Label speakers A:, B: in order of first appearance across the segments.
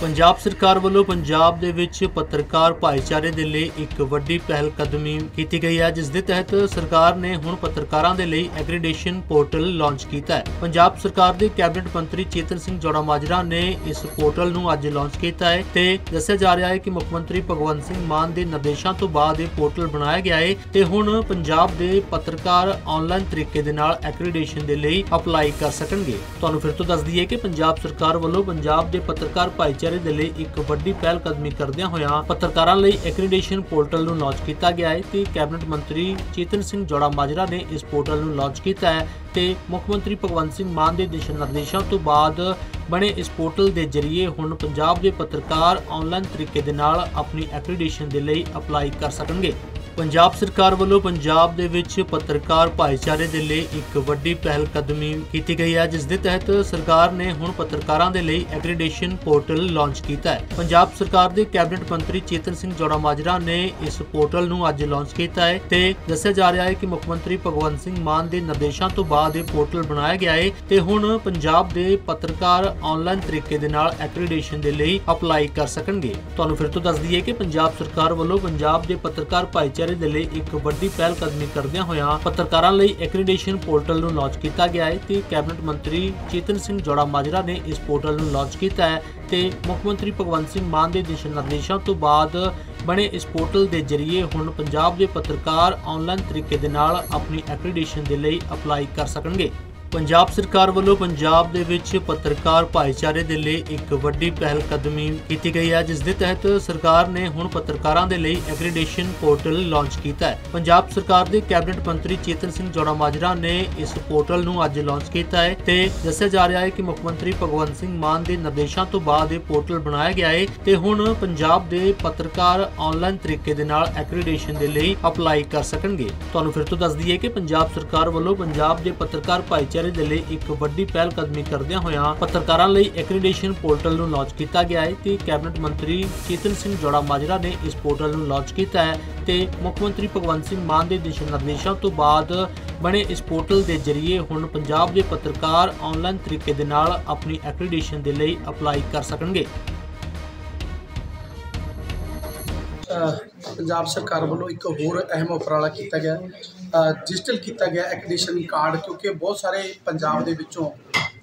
A: ਪੰਜਾਬ ਸਰਕਾਰ ਵੱਲੋਂ ਪੰਜਾਬ ਦੇ ਵਿੱਚ ਪੱਤਰਕਾਰ ਭਾਈਚਾਰੇ ਦੇ ਲਈ ਇੱਕ ਵੱਡੀ ਪਹਿਲ ਕਦਮੀ ਕੀਤੀ ਗਈ ਹੈ ਜਿਸ ਦੇ ਤਹਿਤ ਸਰਕਾਰ ਨੇ ਹੁਣ ਪੱਤਰਕਾਰਾਂ ਦੇ ਲਈ ਐਗਰੀਡੇਸ਼ਨ ਪੋਰਟਲ ਲਾਂਚ ਕੀਤਾ ਹੈ। ਪੰਜਾਬ ਸਰਕਾਰ ਦੇ ਕੈਬਨਿਟ ਮੰਤਰੀ ਚੇਤਨ ਸਿੰਘ ਜੋੜਾ ਮਾਜਰਾ ਨੇ ਇਸ ਪੋਰਟਲ ਨੂੰ ਅੱਜ ਲਾਂਚ ਕੀਤਾ ਹੈ ਤੇ ਦੱਸਿਆ ਜਾ ਰਿਹਾ ਹੈ ਕਿ ਮੁੱਖ ਮੰਤਰੀ ਭਗਵੰਤ ਸਿੰਘ ਮਾਨ ਦੇ ਨਿਰਦੇਸ਼ਾਂ ਤੋਂ ਬਾਅਦ ਇਹ ਪੋਰਟਲ ਬਣਾਇਆ ਗਿਆ ਹੈ ਤੇ ਹੁਣ ਪੰਜਾਬ ਦੇ ਪੱਤਰਕਾਰ ਆਨਲਾਈਨ ਤਰੀਕੇ ਦੇ ਨਾਲ ਐਗਰੀਡੇਸ਼ਨ ਦੇ ਲਈ ਅਪਲਾਈ ਕਰ ਸਕਣਗੇ। ਤੁਹਾਨੂੰ ਫਿਰ ਤੋਂ ਦੱਸ ਦਈਏ ਕਿ ਪੰਜਾਬ ਸਰਕਾਰ ਵੱਲੋਂ ਪੰਜਾਬ ਦੇ ਪੱਤਰਕਾਰ ਭਾਈਚਾਰੇ ਦੇ ਲਈ ਇੱਕ ਵੱਡੀ ਪਹਿਲ ਕਦਮੀ ਕਰਦਿਆਂ ਹੋਇਆਂ ਪੱਤਰਕਾਰਾਂ ਲਈ ਐਕ੍ਰੀਡੇਸ਼ਨ ਪੋਰਟਲ ਨੂੰ ਲਾਂਚ ਕੀਤਾ ਗਿਆ ਹੈ ਤੇ ਕੈਬਨਿਟ ਮੰਤਰੀ ਚੇਤਨ ਸਿੰਘ ਜੋੜਾ ਮਾਜਰਾ ਨੇ ਇਸ ਪੋਰਟਲ ਨੂੰ ਲਾਂਚ ਕੀਤਾ ਹੈ ਤੇ ਮੁੱਖ ਮੰਤਰੀ ਭਗਵੰਤ ਸਿੰਘ ਮਾਨ ਦੇ ਦਿਸ਼ਾ ਨਿਰਦੇਸ਼ਾਂ ਤੋਂ ਬਾਅਦ ਬਣੇ ਇਸ ਪੋਰਟਲ ਦੇ ਜ਼ਰੀਏ ਹੁਣ ਪੰਜਾਬ ਦੇ ਪੱਤਰਕਾਰ ਆਨਲਾਈਨ ਤਰੀਕੇ ਦੇ ਨਾਲ ਆਪਣੀ ਐਕ੍ਰੀਡੇਸ਼ਨ ਦੇ ਲਈ ਅਪਲਾਈ ਕਰ ਸਕਣਗੇ। ਪੰਜਾਬ ਸਰਕਾਰ ਵੱਲੋਂ ਪੰਜਾਬ ਦੇ ਵਿੱਚ ਪੱਤਰਕਾਰ ਭਾਈਚਾਰੇ ਦੇ ਲਈ ਇੱਕ ਵੱਡੀ ਪਹਿਲ ਕਦਮੀ ਕੀਤੀ ਗਈ ਹੈ, ਜਿਸ ਦੇ ਤਹਿਤ ਸਰਕਾਰ ਨੇ ਹੁਣ ਪੱਤਰਕਾਰਾਂ ਦੇ ਲਈ ਐਗਰੀਡੇਸ਼ਨ ਪੋਰਟਲ ਲਾਂਚ ਕੀਤਾ ਹੈ। ਪੰਜਾਬ ਸਰਕਾਰ ਦੇ ਕੈਬਨਿਟ ਮੰਤਰੀ ਚੇਤਨ ਸਿੰਘ ਜੋੜਾ ਮਾਜਰਾ ਨੇ ਇਸ ਪੋਰਟਲ ਨੂੰ ਅੱਜ ਲਾਂਚ ਕੀਤਾ ਹੈ ਤੇ ਦੱਸਿਆ ਜਾ ਰਿਹਾ ਹੈ ਕਿ ਮੁੱਖ ਮੰਤਰੀ ਭਗਵੰਤ ਸਿੰਘ ਮਾਨ ਦੇ ਨਿਰਦੇਸ਼ਾਂ ਤੋਂ ਬਾਅਦ ਇਹ ਪੋਰਟਲ ਬਣਾਇਆ ਗਿਆ ਹੈ ਤੇ ਹੁਣ ਪੰਜਾਬ ਦੇ ਪੱਤਰਕਾਰ ਆਨਲਾਈਨ ਤਰੀਕੇ ਦੇ ਨਾਲ ਐਗਰੀਡੇਸ਼ਨ ਦੇ ਲਈ ਅਪਲਾਈ ਕਰ ਸਕਣਗੇ। ਤੁਹਾਨੂੰ ਫਿਰ ਤੋਂ ਦੱਸ ਦਈਏ ਕਿ ਪੰਜਾਬ ਸਰਕਾਰ ਵੱਲੋਂ ਪੰਜਾਬ ਦੇ ਪੱਤਰਕਾਰ ਭਾਈਚਾਰੇ ਦੇ ਲਈ ਇੱਕ ਵੱਡੀ ਪਹਿਲ ਕਦਮੀ ਕਰਦਿਆਂ ਹੋਇਆਂ ਪੱਤਰਕਾਰਾਂ ਲਈ ਐਕ੍ਰੀਡੇਸ਼ਨ ਪੋਰਟਲ ਨੂੰ ਲਾਂਚ ਕੀਤਾ ਗਿਆ ਹੈ ਤੇ ਕੈਬਨਿਟ ਮੰਤਰੀ ਚੇਤਨ ਸਿੰਘ ਜੋੜਾ ਮਾਜਰਾ ਨੇ ਇਸ ਪੋਰਟਲ ਨੂੰ ਲਾਂਚ ਕੀਤਾ ਹੈ ਤੇ ਮੁੱਖ ਮੰਤਰੀ ਭਗਵੰਤ ਸਿੰਘ ਮਾਨ ਦੇ ਦਿਸ਼ਾ ਨਿਰਦੇਸ਼ਾਂ ਤੋਂ ਬਾਅਦ ਬਣੇ ਇਸ ਪੋਰਟਲ ਦੇ ਜ਼ਰੀਏ ਹੁਣ ਪੰਜਾਬ ਦੇ ਪੱਤਰਕਾਰ ਆਨਲਾਈਨ ਤਰੀਕੇ ਦੇ ਨਾਲ ਆਪਣੀ ਐਕ੍ਰੀਡੇਸ਼ਨ ਦੇ ਲਈ ਅਪਲਾਈ ਕਰ ਸਕਣਗੇ। ਪੰਜਾਬ ਸਰਕਾਰ ਵੱਲੋਂ ਪੰਜਾਬ ਦੇ ਵਿੱਚ ਪੱਤਰਕਾਰ ਭਾਈਚਾਰੇ ਦੇ ਲਈ ਇੱਕ ਵੱਡੀ ਪਹਿਲ ਕਦਮੀ ਕੀਤੀ ਗਈ ਹੈ, ਜਿਸ ਦੇ ਤਹਿਤ ਸਰਕਾਰ ਨੇ ਹੁਣ ਪੱਤਰਕਾਰਾਂ ਦੇ ਲਈ ਐਗਰੀਡੇਸ਼ਨ ਪੋਰਟਲ ਲਾਂਚ ਕੀਤਾ ਹੈ। ਪੰਜਾਬ ਸਰਕਾਰ ਦੇ ਕੈਬਨਿਟ ਮੰਤਰੀ ਚੇਤਨ ਸਿੰਘ ਜੋੜਾ ਮਾਜਰਾ ਨੇ ਇਸ ਪੋਰਟਲ ਨੂੰ ਅੱਜ ਲਾਂਚ ਕੀਤਾ ਹੈ ਤੇ ਦੱਸਿਆ ਜਾ ਰਿਹਾ ਹੈ ਕਿ ਮੁੱਖ ਮੰਤਰੀ ਭਗਵੰਤ ਸਿੰਘ ਮਾਨ ਦੇ ਨਿਰਦੇਸ਼ਾਂ ਤੋਂ ਬਾਅਦ ਇਹ ਪੋਰਟਲ ਬਣਾਇਆ ਗਿਆ ਹੈ ਤੇ ਹੁਣ ਪੰਜਾਬ ਦੇ ਪੱਤਰਕਾਰ ਆਨਲਾਈਨ ਤਰੀਕੇ ਦੇ ਨਾਲ ਐਗਰੀਡੇਸ਼ਨ ਦੇ ਲਈ ਅਪਲਾਈ ਕਰ ਸਕਣਗੇ। ਤੁਹਾਨੂੰ ਫਿਰ ਤੋਂ ਦੱਸ ਦਈਏ ਕਿ ਪੰਜਾਬ ਸਰਕਾਰ ਵੱਲੋਂ ਪੰਜਾਬ ਦੇ ਪੱਤਰਕਾਰ ਭਾਈਚਾਰੇ ਦੇ ਲਈ ਇੱਕ ਵੱਡੀ ਪਹਿਲ ਕਦਮੀ ਕਰਦਿਆਂ ਹੋਇਆਂ ਪੱਤਰਕਾਰਾਂ ਲਈ ਐਕ੍ਰੀਡੇਸ਼ਨ ਪੋਰਟਲ ਨੂੰ ਲਾਂਚ ਕੀਤਾ ਗਿਆ ਹੈ ਤੇ ਕੈਬਨਿਟ ਮੰਤਰੀ ਚੇਤਨ ਸਿੰਘ ਜੋੜਾ ਮਾਜਰਾ ਨੇ ਇਸ ਪੋਰਟਲ ਨੂੰ ਲਾਂਚ ਕੀਤਾ ਹੈ ਤੇ ਮੁੱਖ ਮੰਤਰੀ ਭਗਵੰਤ ਸਿੰਘ ਮਾਨ ਦੇ ਦਿਸ਼ਾ ਨਿਰਦੇਸ਼ਾਂ ਤੋਂ ਬਾਅਦ ਬਣੇ ਇਸ ਪੋਰਟਲ ਦੇ ਜ਼ਰੀਏ ਹੁਣ ਪੰਜਾਬ ਦੇ ਪੱਤਰਕਾਰ ਆਨਲਾਈਨ ਤਰੀਕੇ ਦੇ ਨਾਲ ਆਪਣੀ ਐਕ੍ਰੀਡੇਸ਼ਨ ਦੇ ਲਈ ਅਪਲਾਈ ਕਰ ਸਕਣਗੇ।
B: ਪੰਜਾਬ ਸਰਕਾਰ ਵੱਲੋਂ ਇੱਕ ਹੋਰ ਅਹਿਮ ਉਪਰਾਲਾ ਕੀਤਾ ਗਿਆ ਡਿਜੀਟਲ ਕੀਤਾ ਗਿਆ ਐਕਡੀਸ਼ਨ ਕਾਰਡ ਕਿਉਂਕਿ ਬਹੁਤ ਸਾਰੇ ਪੰਜਾਬ ਦੇ ਵਿੱਚੋਂ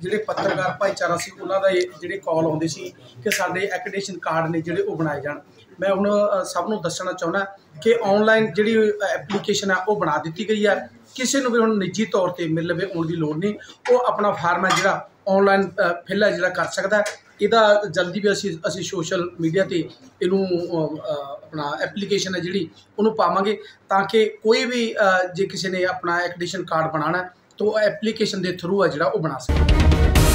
B: ਜਿਹੜੇ ਪੱਤਰਕਾਰ ਭਾਈਚਾਰਾ ਸੀ, ਉਹਨਾਂ ਦਾ ਇਹ ਜਿਹੜੇ ਕਾਲ ਆਉਂਦੇ ਸੀ ਕਿ ਸਾਡੇ ਐਕਡੀਸ਼ਨ ਕਾਰਡ ਨੇ ਜਿਹੜੇ ਉਹ ਬਣਾਏ ਜਾਣ। ਮੈਂ ਹੁਣ ਸਭ ਨੂੰ ਦੱਸਣਾ ਚਾਹੁੰਦਾ ਕਿ ਆਨਲਾਈਨ ਜਿਹੜੀ ਐਪਲੀਕੇਸ਼ਨ ਆ, ਉਹ ਬਣਾ ਦਿੱਤੀ ਗਈ ਹੈ ਕਿਸੇ ਨੂੰ ਵੀ ਹੁਣ ਨਿੱਜੀ ਤੌਰ ਤੇ ਮਿਲ ਲਵੇ, ਆਉਣ ਦੀ ਲੋੜ ਨਹੀਂ। ਉਹ ਆਪਣਾ ਫਾਰਮ ਹੈ ਜਿਹੜਾ ਆਨਲਾਈਨ ਫਿਲ ਹੈ ਜਿਹੜਾ ਕਰ ਸਕਦਾ ਇਹਦਾ ਜਲਦੀ ਵੀ ਅਸੀਂ ਅਸੀਂ ਸੋਸ਼ਲ ਮੀਡੀਆ ਤੇ ਇਹਨੂੰ ਆਪਣਾ ਐਪਲੀਕੇਸ਼ਨ ਹੈ ਜਿਹੜੀ, ਉਹਨੂੰ ਪਾਵਾਂਗੇ ਤਾਂ ਕਿ ਕੋਈ ਵੀ ਜੇ ਕਿਸੇ ਨੇ ਆਪਣਾ ਐਕਡੀਸ਼ਨ ਕਾਰਡ ਬਣਾਉਣਾ ਤਾਂ ਉਹ ਐਪਲੀਕੇਸ਼ਨ ਦੇ ਥਰੂ ਹੈ ਜਿਹੜਾ ਉਹ ਬਣਾ ਸਕੇ